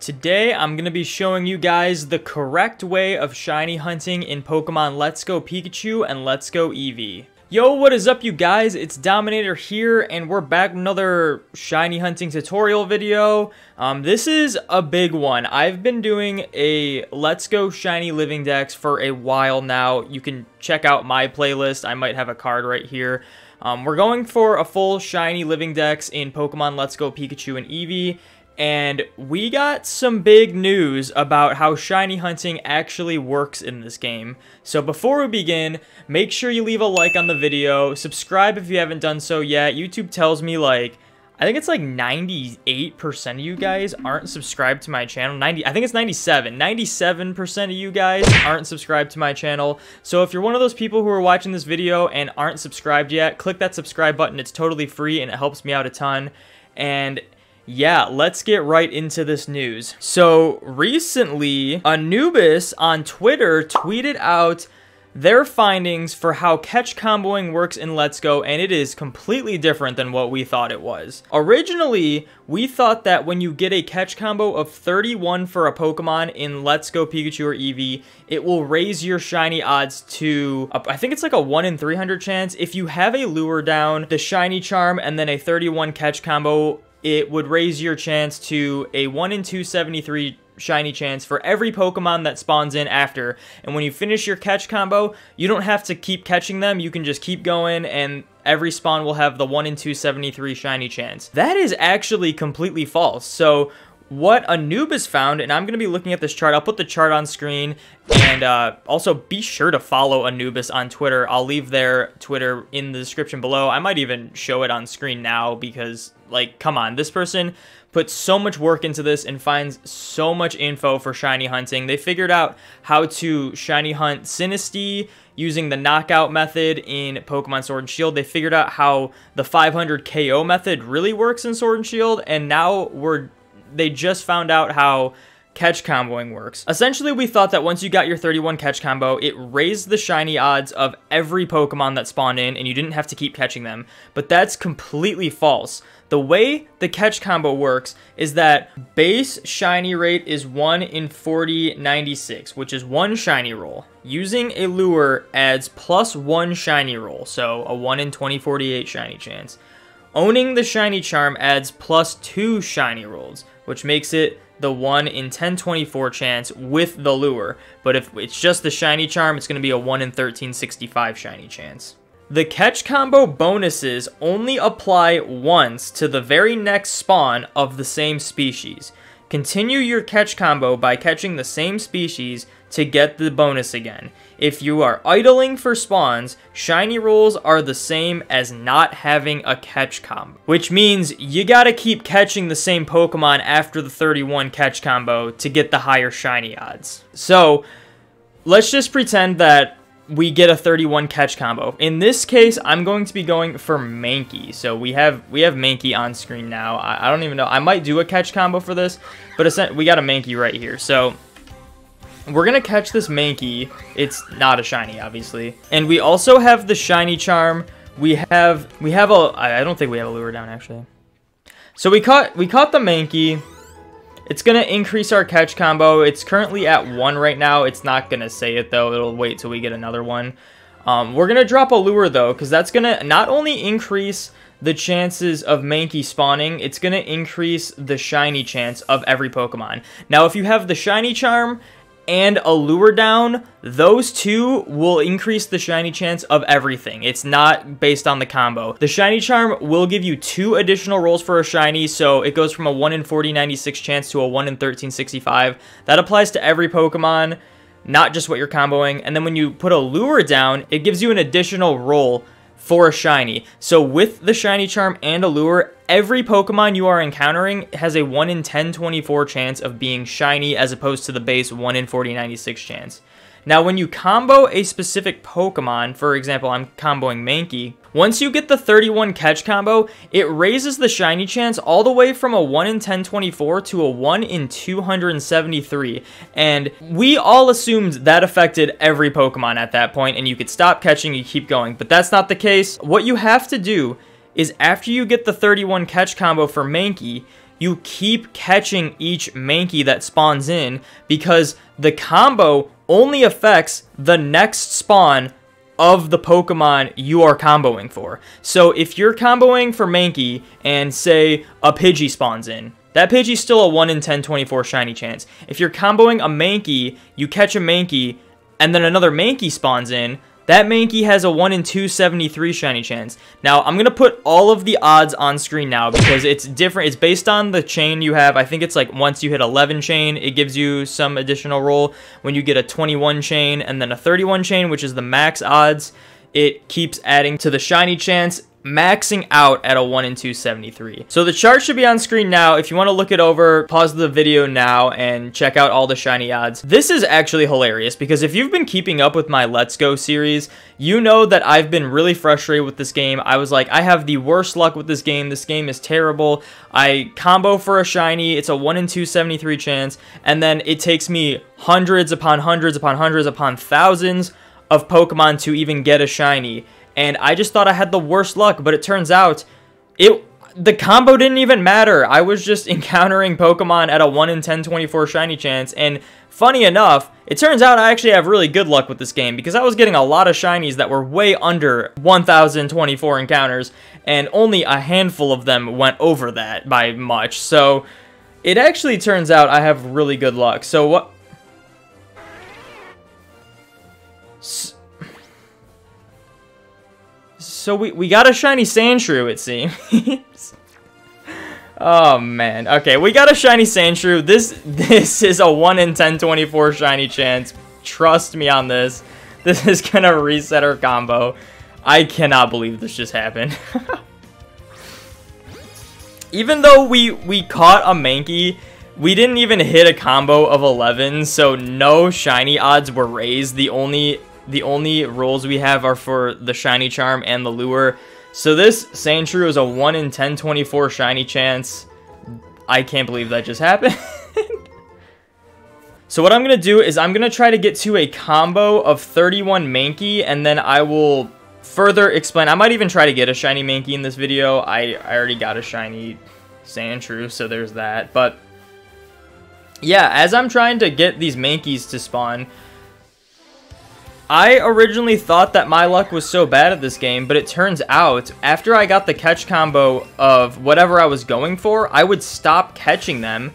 Today, I'm going to be showing you guys the correct way of shiny hunting in Pokemon Let's Go Pikachu and Let's Go Eevee. Yo, what is up you guys? It's Dominator here, and we're back with another shiny hunting tutorial video. Um, this is a big one. I've been doing a Let's Go Shiny Living Dex for a while now. You can check out my playlist. I might have a card right here. Um, we're going for a full shiny Living Dex in Pokemon Let's Go Pikachu and Eevee, and we got some big news about how shiny hunting actually works in this game. So before we begin, make sure you leave a like on the video, subscribe if you haven't done so yet. YouTube tells me like, I think it's like 98% of you guys aren't subscribed to my channel. 90, I think it's 97. 97% of you guys aren't subscribed to my channel. So if you're one of those people who are watching this video and aren't subscribed yet, click that subscribe button. It's totally free and it helps me out a ton. And yeah, let's get right into this news. So recently, Anubis on Twitter tweeted out their findings for how catch comboing works in Let's Go, and it is completely different than what we thought it was. Originally, we thought that when you get a catch combo of 31 for a Pokemon in Let's Go Pikachu or Eevee, it will raise your shiny odds to, I think it's like a 1 in 300 chance. If you have a lure down, the shiny charm, and then a 31 catch combo, it would raise your chance to a 1 in 273 shiny chance for every Pokemon that spawns in after. And when you finish your catch combo, you don't have to keep catching them. You can just keep going and every spawn will have the 1 in 273 shiny chance. That is actually completely false. So what Anubis found, and I'm going to be looking at this chart. I'll put the chart on screen, and uh, also be sure to follow Anubis on Twitter. I'll leave their Twitter in the description below. I might even show it on screen now because, like, come on, this person puts so much work into this and finds so much info for shiny hunting. They figured out how to shiny hunt Sinistea using the knockout method in Pokemon Sword and Shield. They figured out how the 500 KO method really works in Sword and Shield, and now we're they just found out how catch comboing works. Essentially, we thought that once you got your 31 catch combo, it raised the shiny odds of every Pokemon that spawned in, and you didn't have to keep catching them. But that's completely false. The way the catch combo works is that base shiny rate is 1 in 4096, which is one shiny roll. Using a lure adds plus 1 shiny roll, so a 1 in 2048 shiny chance. Owning the shiny charm adds plus 2 shiny rolls, which makes it the 1 in 1024 chance with the lure. But if it's just the shiny charm, it's going to be a 1 in 1365 shiny chance. The catch combo bonuses only apply once to the very next spawn of the same species. Continue your catch combo by catching the same species to get the bonus again. If you are idling for spawns, shiny rolls are the same as not having a catch combo. Which means you gotta keep catching the same Pokemon after the 31 catch combo to get the higher shiny odds. So, let's just pretend that we get a 31 catch combo. In this case, I'm going to be going for Mankey. So we have we have Mankey on screen now. I, I don't even know. I might do a catch combo for this, but we got a Mankey right here. So we're gonna catch this Mankey. It's not a shiny, obviously. And we also have the shiny charm. We have we have a I don't think we have a lure down actually. So we caught we caught the Mankey. It's to increase our catch combo. It's currently at 1 right now. It's not to say it, though. It'll wait till we get another one. Um, we're to drop a lure, though, because that's to not only increase the chances of Mankey spawning, it's going to increase the shiny chance of every Pokemon. Now, if you have the shiny charm and a lure down, those two will increase the shiny chance of everything. It's not based on the combo. The shiny charm will give you two additional rolls for a shiny, so it goes from a 1 in 4096 chance to a 1 in 1365. That applies to every Pokemon, not just what you're comboing. And then when you put a lure down, it gives you an additional roll for a shiny. So with the shiny charm and a lure, every Pokemon you are encountering has a 1 in 1024 chance of being shiny as opposed to the base 1 in 4096 chance. Now, when you combo a specific Pokemon, for example, I'm comboing Mankey, once you get the 31 catch combo, it raises the shiny chance all the way from a 1 in 1024 to a 1 in 273. And we all assumed that affected every Pokemon at that point, and you could stop catching and keep going. But that's not the case. What you have to do is after you get the 31 catch combo for Mankey, you keep catching each Mankey that spawns in because the combo only affects the next spawn of the Pokemon you are comboing for. So if you're comboing for Mankey and say a Pidgey spawns in, that Pidgey's still a 1 in 10, 24 shiny chance. If you're comboing a Mankey, you catch a Mankey, and then another Mankey spawns in, that Mankey has a 1 in 273 shiny chance. Now, I'm going to put all of the odds on screen now because it's different. It's based on the chain you have. I think it's like once you hit 11 chain, it gives you some additional roll. When you get a 21 chain and then a 31 chain, which is the max odds, it keeps adding to the shiny chance maxing out at a 1 in 273. So the chart should be on screen now. If you want to look it over, pause the video now and check out all the shiny odds. This is actually hilarious because if you've been keeping up with my Let's Go series, you know that I've been really frustrated with this game. I was like, I have the worst luck with this game. This game is terrible. I combo for a shiny. It's a 1 in 273 chance. And then it takes me hundreds upon hundreds upon hundreds upon thousands of Pokemon to even get a shiny and I just thought I had the worst luck, but it turns out it the combo didn't even matter. I was just encountering Pokemon at a 1 in 10 24 shiny chance, and funny enough, it turns out I actually have really good luck with this game because I was getting a lot of shinies that were way under 1024 encounters, and only a handful of them went over that by much. So it actually turns out I have really good luck. So what... so we, we got a shiny Sandshrew, it seems. oh, man. Okay, we got a shiny Sandshrew. This, this is a 1 in 10, 24 shiny chance. Trust me on this. This is going to reset our combo. I cannot believe this just happened. even though we, we caught a Mankey, we didn't even hit a combo of 11, so no shiny odds were raised. The only the only rolls we have are for the Shiny Charm and the Lure. So this Sandshrew is a 1 in 1024 Shiny chance. I can't believe that just happened. so what I'm going to do is I'm going to try to get to a combo of 31 Mankey, and then I will further explain. I might even try to get a Shiny Mankey in this video. I, I already got a Shiny Sandshrew, so there's that. But yeah, as I'm trying to get these Mankeys to spawn, I originally thought that my luck was so bad at this game, but it turns out, after I got the catch combo of whatever I was going for, I would stop catching them,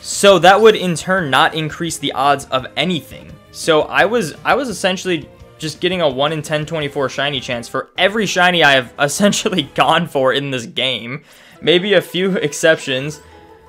so that would in turn not increase the odds of anything. So I was I was essentially just getting a 1 in 10 24 shiny chance for every shiny I have essentially gone for in this game. Maybe a few exceptions,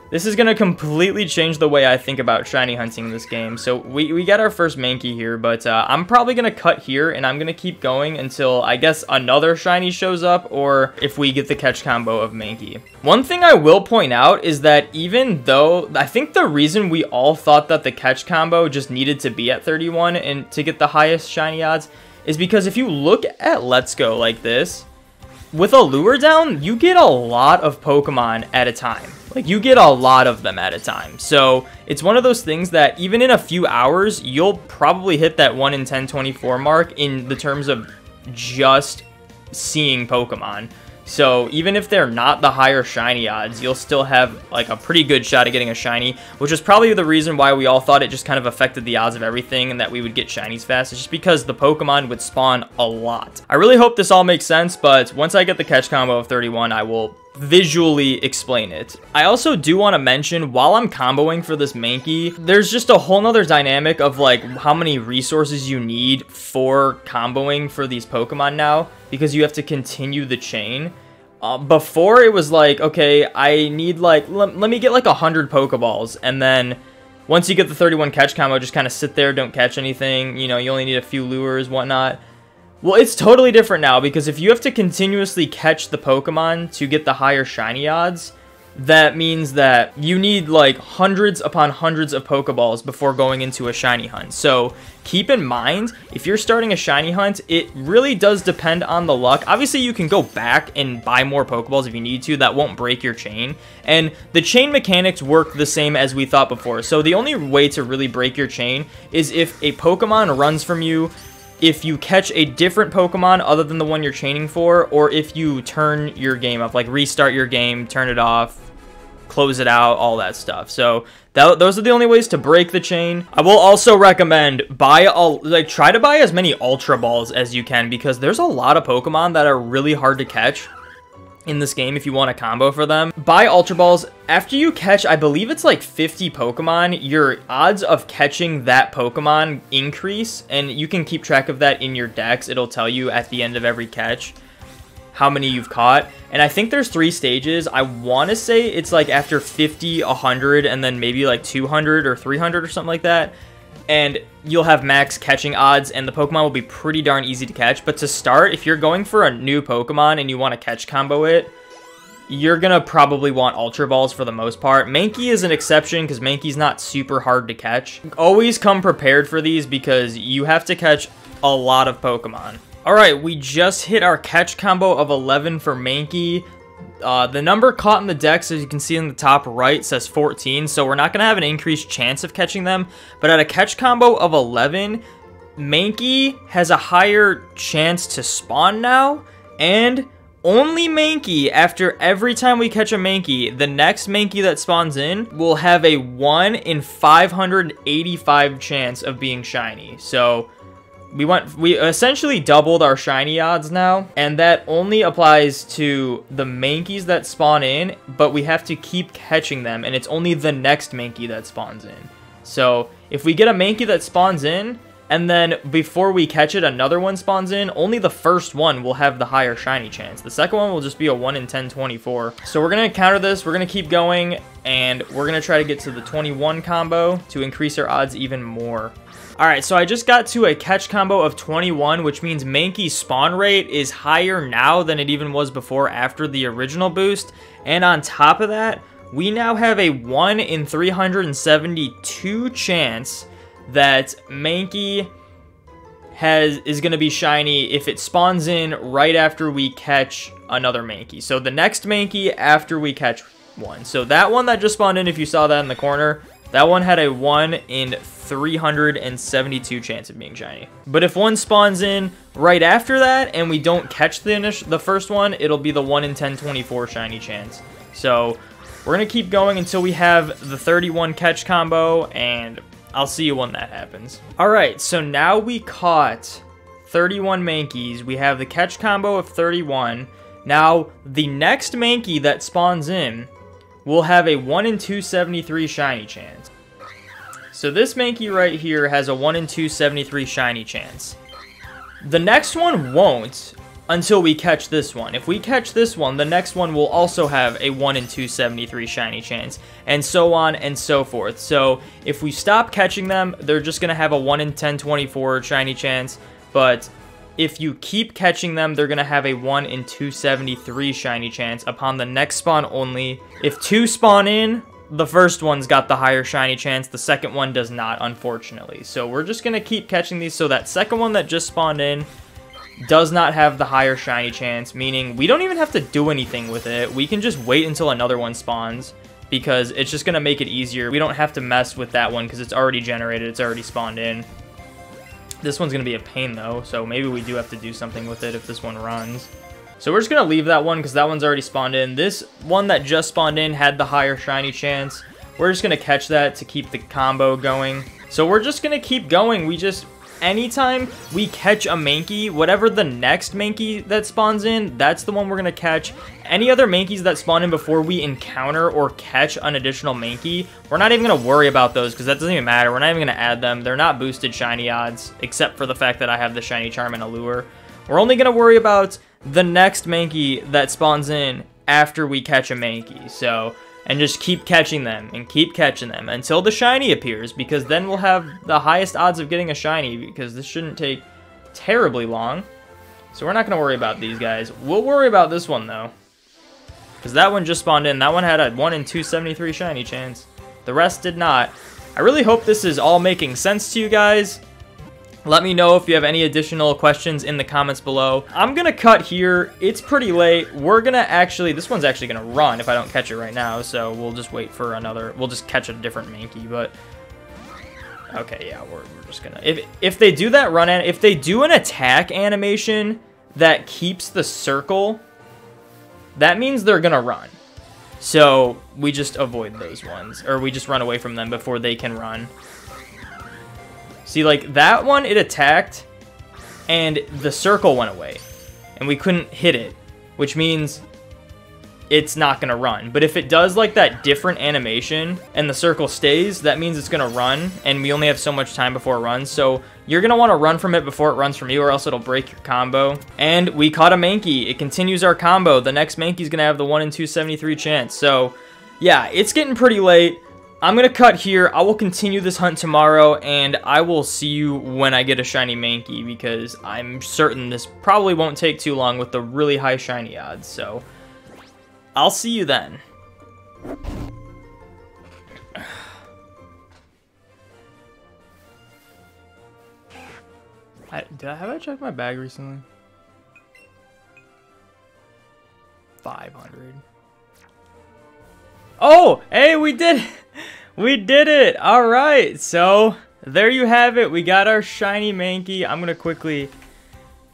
this is going to completely change the way I think about shiny hunting in this game. So we, we got our first Mankey here, but uh, I'm probably going to cut here, and I'm going to keep going until, I guess, another shiny shows up, or if we get the catch combo of Mankey. One thing I will point out is that even though, I think the reason we all thought that the catch combo just needed to be at 31 and to get the highest shiny odds is because if you look at Let's Go like this, with a lure down, you get a lot of Pokemon at a time. Like, you get a lot of them at a time. So, it's one of those things that even in a few hours, you'll probably hit that 1 in 10, 24 mark in the terms of just seeing Pokemon. So even if they're not the higher shiny odds, you'll still have like a pretty good shot at getting a shiny, which is probably the reason why we all thought it just kind of affected the odds of everything and that we would get shinies fast. It's just because the Pokemon would spawn a lot. I really hope this all makes sense, but once I get the catch combo of 31, I will visually explain it. I also do want to mention, while I'm comboing for this Mankey, there's just a whole nother dynamic of like how many resources you need for comboing for these Pokemon now, because you have to continue the chain. Uh, before it was like, okay, I need like, let me get like a 100 Pokeballs, and then once you get the 31 catch combo, just kind of sit there, don't catch anything, you know, you only need a few lures, whatnot. Well, it's totally different now because if you have to continuously catch the Pokemon to get the higher shiny odds, that means that you need like hundreds upon hundreds of Pokeballs before going into a shiny hunt. So keep in mind, if you're starting a shiny hunt, it really does depend on the luck. Obviously, you can go back and buy more Pokeballs if you need to. That won't break your chain. And the chain mechanics work the same as we thought before. So the only way to really break your chain is if a Pokemon runs from you if you catch a different Pokemon other than the one you're chaining for, or if you turn your game off, like restart your game, turn it off, close it out, all that stuff. So that, those are the only ways to break the chain. I will also recommend buy all like try to buy as many Ultra Balls as you can because there's a lot of Pokemon that are really hard to catch in this game if you want a combo for them. Buy Ultra Balls. After you catch, I believe it's like 50 Pokemon, your odds of catching that Pokemon increase, and you can keep track of that in your dex. It'll tell you at the end of every catch how many you've caught. And I think there's three stages. I want to say it's like after 50, 100, and then maybe like 200 or 300 or something like that and you'll have max catching odds, and the Pokemon will be pretty darn easy to catch. But to start, if you're going for a new Pokemon and you want to catch combo it, you're going to probably want Ultra Balls for the most part. Mankey is an exception because Mankey's not super hard to catch. Always come prepared for these because you have to catch a lot of Pokemon. Alright, we just hit our catch combo of 11 for Mankey. Uh, the number caught in the dex, as you can see in the top right, says 14, so we're not going to have an increased chance of catching them. But at a catch combo of 11, Mankey has a higher chance to spawn now, and only Mankey, after every time we catch a Mankey, the next Mankey that spawns in will have a 1 in 585 chance of being shiny. So we went we essentially doubled our shiny odds now and that only applies to the mankeys that spawn in but we have to keep catching them and it's only the next mankey that spawns in. So if we get a mankey that spawns in and then before we catch it another one spawns in only the first one will have the higher shiny chance. The second one will just be a 1 in 10 24 so we're gonna counter this we're gonna keep going and we're gonna try to get to the 21 combo to increase our odds even more Alright, so I just got to a catch combo of 21, which means Mankey's spawn rate is higher now than it even was before after the original boost. And on top of that, we now have a 1 in 372 chance that Mankey has is going to be shiny if it spawns in right after we catch another Mankey. So the next Mankey after we catch one. So that one that just spawned in, if you saw that in the corner, that one had a 1 in 372 chance of being shiny. But if one spawns in right after that and we don't catch the initial, the first one, it'll be the 1 in 1024 shiny chance. So we're going to keep going until we have the 31 catch combo and I'll see you when that happens. Alright, so now we caught 31 Mankeys. We have the catch combo of 31. Now, the next Mankey that spawns in will have a 1 in 273 shiny chance. So this Mankey right here has a 1 in 273 shiny chance. The next one won't until we catch this one. If we catch this one, the next one will also have a 1 in 273 shiny chance, and so on and so forth. So if we stop catching them, they're just going to have a 1 in 1024 shiny chance, but if you keep catching them, they're going to have a 1 in 273 shiny chance upon the next spawn only. If two spawn in, the first one's got the higher shiny chance, the second one does not, unfortunately. So we're just going to keep catching these so that second one that just spawned in does not have the higher shiny chance, meaning we don't even have to do anything with it. We can just wait until another one spawns because it's just going to make it easier. We don't have to mess with that one because it's already generated, it's already spawned in. This one's going to be a pain, though, so maybe we do have to do something with it if this one runs. So we're just going to leave that one because that one's already spawned in. This one that just spawned in had the higher shiny chance. We're just going to catch that to keep the combo going. So we're just going to keep going. We just anytime we catch a Mankey, whatever the next Mankey that spawns in, that's the one we're going to catch. Any other Mankeys that spawn in before we encounter or catch an additional Mankey, we're not even going to worry about those because that doesn't even matter. We're not even going to add them. They're not boosted shiny odds, except for the fact that I have the shiny charm and allure. We're only going to worry about the next Mankey that spawns in after we catch a Mankey. So and just keep catching them and keep catching them until the shiny appears because then we'll have the highest odds of getting a shiny because this shouldn't take terribly long. So we're not going to worry about these guys. We'll worry about this one though. Because that one just spawned in. That one had a 1 in 273 shiny chance. The rest did not. I really hope this is all making sense to you guys. Let me know if you have any additional questions in the comments below. I'm gonna cut here. It's pretty late. We're gonna actually, this one's actually gonna run if I don't catch it right now, so we'll just wait for another, we'll just catch a different Mankey, but... Okay, yeah, we're, we're just gonna... If, if they do that run, if they do an attack animation that keeps the circle, that means they're gonna run. So we just avoid those ones, or we just run away from them before they can run. See, like that one, it attacked, and the circle went away, and we couldn't hit it, which means it's not going to run. But if it does like that different animation and the circle stays, that means it's going to run and we only have so much time before it runs. So you're going to want to run from it before it runs from you or else it'll break your combo. And we caught a Mankey. It continues our combo. The next Mankey's going to have the 1 in 273 chance. So yeah, it's getting pretty late. I'm going to cut here. I will continue this hunt tomorrow, and I will see you when I get a shiny Mankey, because I'm certain this probably won't take too long with the really high shiny odds. So, I'll see you then. Did I have I checked my bag recently? 500. Oh, hey, we did We did it. All right. So, there you have it. We got our shiny Mankey. I'm going to quickly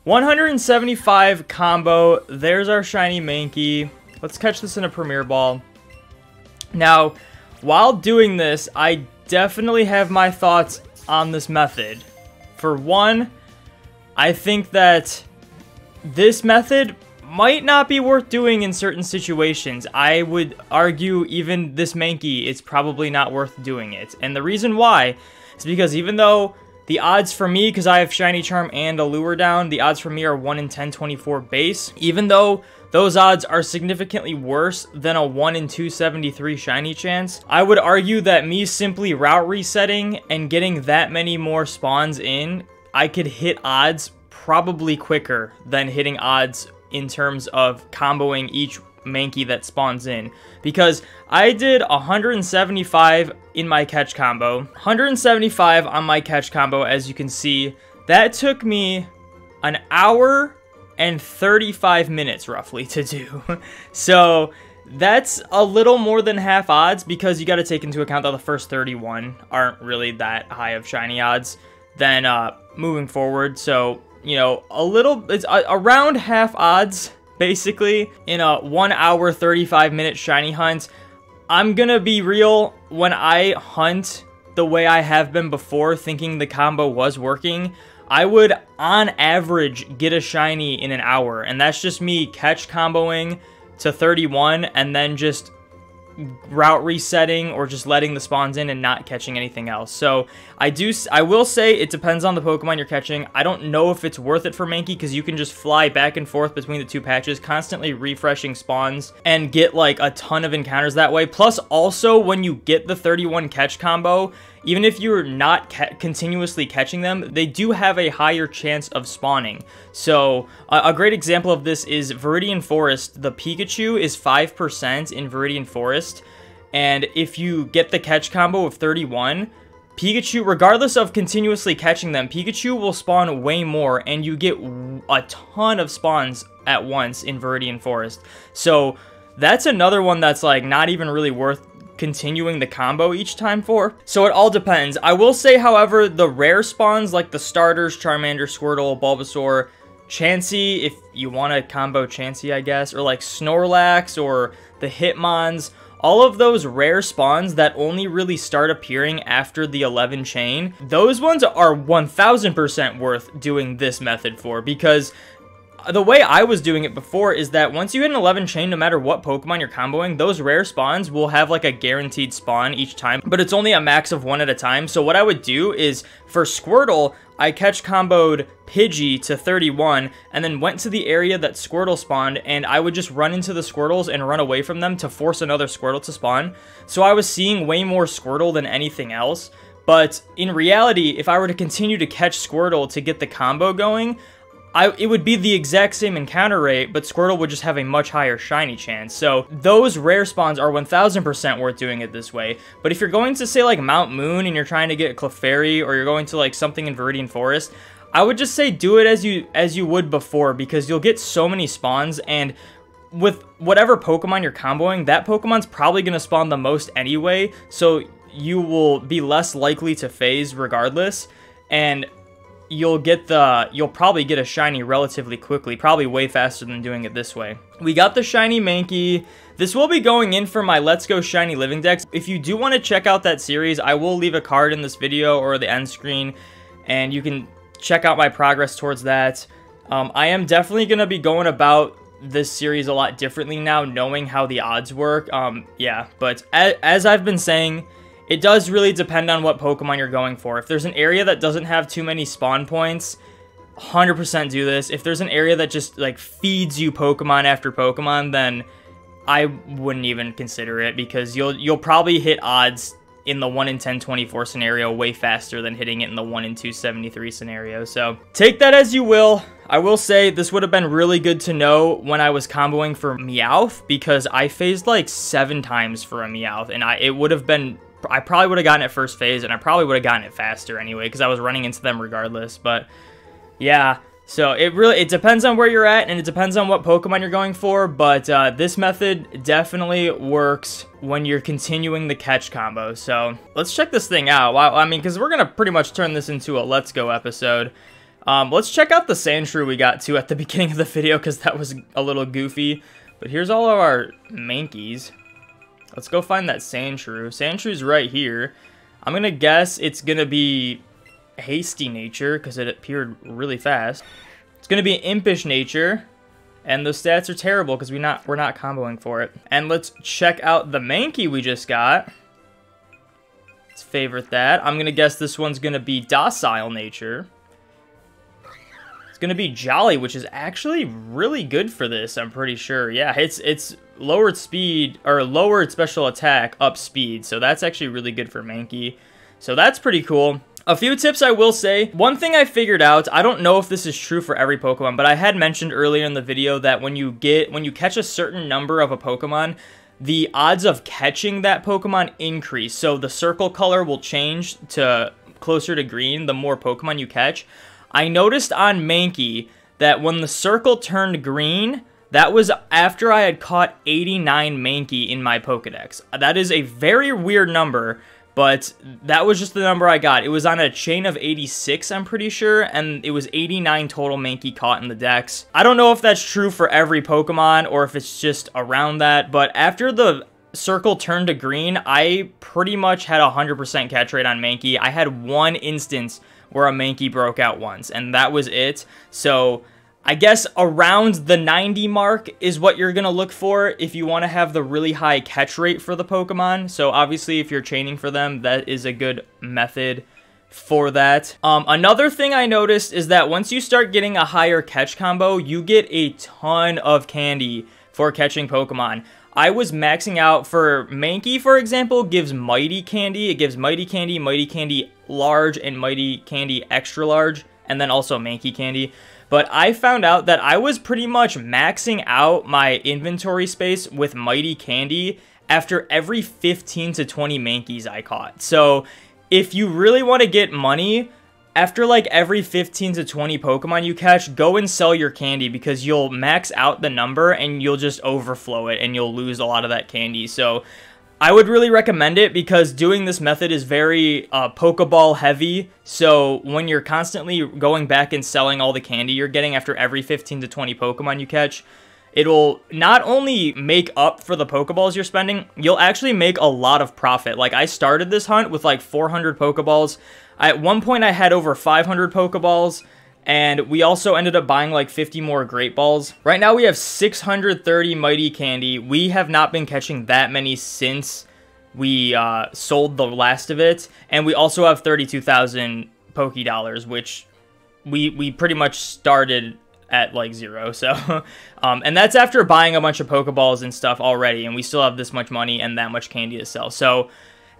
175 combo. There's our shiny Mankey. Let's catch this in a Premier Ball. Now, while doing this, I definitely have my thoughts on this method. For one, I think that this method might not be worth doing in certain situations. I would argue even this Mankey, it's probably not worth doing it. And the reason why is because even though the odds for me, because I have Shiny Charm and a Lure down, the odds for me are 1 in 1024 base. Even though those odds are significantly worse than a 1 in 273 Shiny chance, I would argue that me simply route resetting and getting that many more spawns in, I could hit odds probably quicker than hitting odds in terms of comboing each Mankey that spawns in because I did 175 in my catch combo, 175 on my catch combo as you can see. That took me an hour and 35 minutes roughly to do. so that's a little more than half odds because you got to take into account that the first 31 aren't really that high of shiny odds then uh, moving forward. So, you know, a little, it's around half odds basically in a 1 hour 35 minute shiny hunt. I'm gonna be real, when I hunt the way I have been before thinking the combo was working, I would on average get a shiny in an hour and that's just me catch comboing to 31 and then just route resetting or just letting the spawns in and not catching anything else. So I do, I will say it depends on the Pokemon you're catching. I don't know if it's worth it for Mankey because you can just fly back and forth between the two patches, constantly refreshing spawns and get like a ton of encounters that way. Plus also when you get the 31 catch combo, even if you're not ca continuously catching them, they do have a higher chance of spawning. So a great example of this is Viridian Forest. The Pikachu is 5% in Viridian Forest. And if you get the catch combo of 31, Pikachu, regardless of continuously catching them, Pikachu will spawn way more and you get a ton of spawns at once in Viridian Forest. So that's another one that's like not even really worth continuing the combo each time for. So it all depends. I will say, however, the rare spawns like the starters, Charmander, Squirtle, Bulbasaur, Chansey, if you want to combo Chansey, I guess, or like Snorlax or the Hitmons, all of those rare spawns that only really start appearing after the 11 chain, those ones are 1000% worth doing this method for because the way I was doing it before is that once you hit an 11 chain, no matter what Pokemon you're comboing, those rare spawns will have like a guaranteed spawn each time, but it's only a max of one at a time. So what I would do is for Squirtle, I catch comboed Pidgey to 31 and then went to the area that Squirtle spawned and I would just run into the Squirtles and run away from them to force another Squirtle to spawn. So I was seeing way more Squirtle than anything else. But in reality, if I were to continue to catch Squirtle to get the combo going, I, it would be the exact same encounter rate, but Squirtle would just have a much higher shiny chance. So those rare spawns are 1000% worth doing it this way. But if you're going to say like Mount Moon and you're trying to get Clefairy or you're going to like something in Viridian Forest, I would just say do it as you as you would before because you'll get so many spawns and with whatever Pokemon you're comboing, that Pokemon's probably going to spawn the most anyway, so you will be less likely to phase regardless. And you'll get the you'll probably get a shiny relatively quickly, probably way faster than doing it this way. We got the shiny Mankey. This will be going in for my Let's Go Shiny Living Dex. If you do want to check out that series, I will leave a card in this video or the end screen, and you can check out my progress towards that. Um, I am definitely going to be going about this series a lot differently now, knowing how the odds work. Um, yeah, but as, as I've been saying, it does really depend on what Pokemon you're going for. If there's an area that doesn't have too many spawn points, 100% do this. If there's an area that just like feeds you Pokemon after Pokemon, then I wouldn't even consider it because you'll you'll probably hit odds in the 1 in 10 24 scenario way faster than hitting it in the 1 in 273 scenario. So take that as you will. I will say this would have been really good to know when I was comboing for Meowth because I phased like seven times for a Meowth and I it would have been I probably would have gotten it first phase and I probably would have gotten it faster anyway because I was running into them regardless. But yeah, so it really, it depends on where you're at and it depends on what Pokemon you're going for, but uh, this method definitely works when you're continuing the catch combo. So let's check this thing out. Wow, I mean, because we're going to pretty much turn this into a Let's Go episode. Um, let's check out the Sandshrew we got to at the beginning of the video because that was a little goofy. But here's all of our Mankeys. Let's go find that Sandshrew. Sandshrew's right here. I'm going to guess it's going to be hasty nature because it appeared really fast. It's going to be impish nature. And those stats are terrible because we not we're not comboing for it. And let's check out the Mankey we just got. Let's favorite that. I'm gonna guess this one's gonna be docile nature. It's gonna be jolly, which is actually really good for this. I'm pretty sure. Yeah, it's it's lowered speed or lowered special attack, up speed. So that's actually really good for Mankey. So that's pretty cool. A few tips I will say. One thing I figured out, I don't know if this is true for every Pokemon, but I had mentioned earlier in the video that when you get, when you catch a certain number of a Pokemon, the odds of catching that Pokemon increase. So the circle color will change to closer to green the more Pokemon you catch. I noticed on Mankey that when the circle turned green, that was after I had caught 89 Mankey in my Pokedex. That is a very weird number but that was just the number I got. It was on a chain of 86, I'm pretty sure, and it was 89 total Mankey caught in the dex. I don't know if that's true for every Pokemon or if it's just around that, but after the circle turned to green, I pretty much had a 100% catch rate on Mankey. I had one instance where a Mankey broke out once, and that was it. So I guess around the 90 mark is what you're going to look for if you want to have the really high catch rate for the Pokemon. So obviously if you're chaining for them, that is a good method for that. Um, another thing I noticed is that once you start getting a higher catch combo, you get a ton of candy for catching Pokemon. I was maxing out for Mankey, for example, gives Mighty Candy. It gives Mighty Candy, Mighty Candy Large, and Mighty Candy Extra Large, and then also Mankey Candy but I found out that I was pretty much maxing out my inventory space with Mighty Candy after every 15 to 20 Mankeys I caught. So if you really want to get money, after like every 15 to 20 Pokemon you catch, go and sell your candy because you'll max out the number and you'll just overflow it and you'll lose a lot of that candy. So I would really recommend it because doing this method is very uh, Pokeball heavy. So when you're constantly going back and selling all the candy you're getting after every 15 to 20 Pokemon you catch, it'll not only make up for the Pokeballs you're spending, you'll actually make a lot of profit. Like I started this hunt with like 400 Pokeballs. At one point I had over 500 Pokeballs. And we also ended up buying like 50 more Great Balls. Right now we have 630 Mighty Candy. We have not been catching that many since we uh, sold the last of it. And we also have 32,000 Poke Dollars, which we, we pretty much started at like zero. So, um, and that's after buying a bunch of Pokeballs and stuff already. And we still have this much money and that much candy to sell. So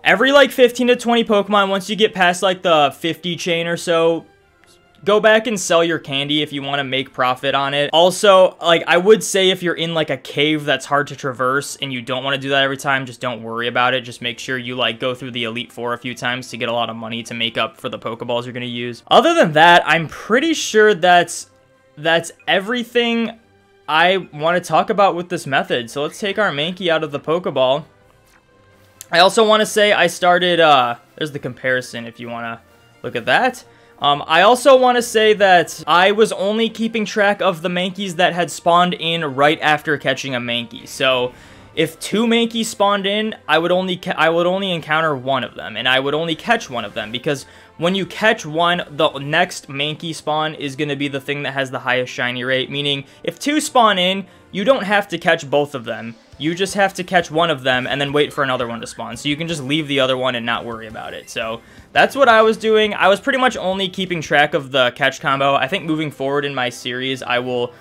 every like 15 to 20 Pokemon, once you get past like the 50 chain or so, go back and sell your candy if you want to make profit on it. Also, like I would say if you're in like a cave that's hard to traverse and you don't want to do that every time, just don't worry about it. Just make sure you like go through the Elite Four a few times to get a lot of money to make up for the Pokeballs you're going to use. Other than that, I'm pretty sure that's that's everything I want to talk about with this method. So let's take our Mankey out of the Pokeball. I also want to say I started, uh, there's the comparison if you want to look at that. Um, I also want to say that I was only keeping track of the Mankeys that had spawned in right after catching a Mankey. So if two Mankeys spawned in, I would only I would only encounter one of them, and I would only catch one of them because when you catch one, the next Mankey spawn is going to be the thing that has the highest shiny rate. Meaning, if two spawn in, you don't have to catch both of them. You just have to catch one of them and then wait for another one to spawn. So you can just leave the other one and not worry about it. So that's what I was doing. I was pretty much only keeping track of the catch combo. I think moving forward in my series, I will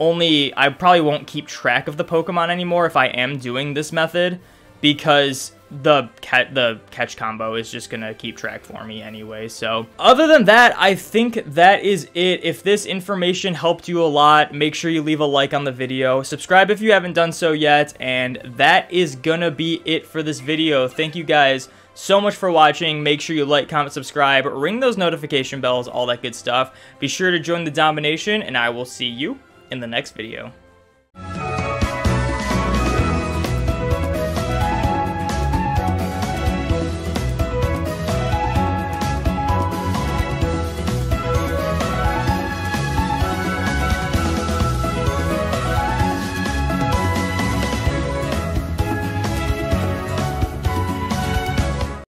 only, I probably won't keep track of the Pokemon anymore if I am doing this method because the the catch combo is just gonna keep track for me anyway. So other than that i think that is it. If this information helped you a lot make sure you leave a like on the video. Subscribe if you haven't done so yet. And that is gonna be it for this video. Thank you guys so much for watching. Make sure you like, comment, subscribe, ring those notification bells, all that good stuff. Be sure to join the domination, and I will see you in the next video.